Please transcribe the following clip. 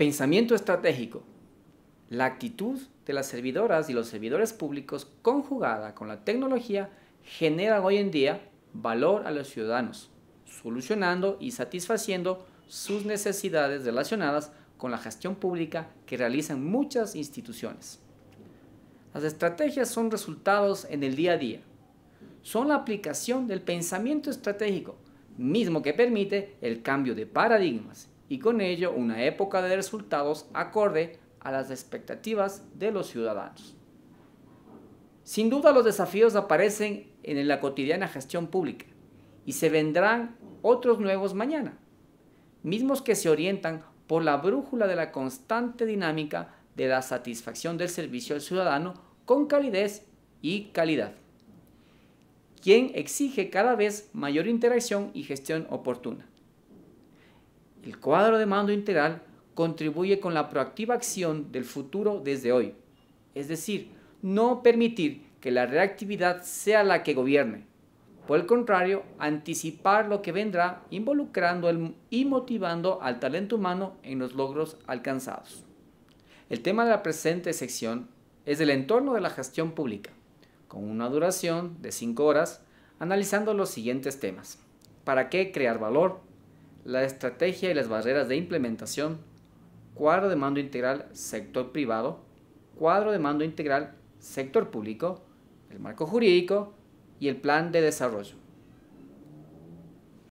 Pensamiento estratégico. La actitud de las servidoras y los servidores públicos conjugada con la tecnología genera hoy en día valor a los ciudadanos, solucionando y satisfaciendo sus necesidades relacionadas con la gestión pública que realizan muchas instituciones. Las estrategias son resultados en el día a día. Son la aplicación del pensamiento estratégico, mismo que permite el cambio de paradigmas y con ello una época de resultados acorde a las expectativas de los ciudadanos. Sin duda los desafíos aparecen en la cotidiana gestión pública y se vendrán otros nuevos mañana, mismos que se orientan por la brújula de la constante dinámica de la satisfacción del servicio al ciudadano con calidez y calidad, quien exige cada vez mayor interacción y gestión oportuna. El cuadro de mando integral contribuye con la proactiva acción del futuro desde hoy, es decir, no permitir que la reactividad sea la que gobierne. Por el contrario, anticipar lo que vendrá involucrando y motivando al talento humano en los logros alcanzados. El tema de la presente sección es el entorno de la gestión pública, con una duración de 5 horas, analizando los siguientes temas. ¿Para qué crear valor? La estrategia y las barreras de implementación, cuadro de mando integral sector privado, cuadro de mando integral sector público, el marco jurídico y el plan de desarrollo.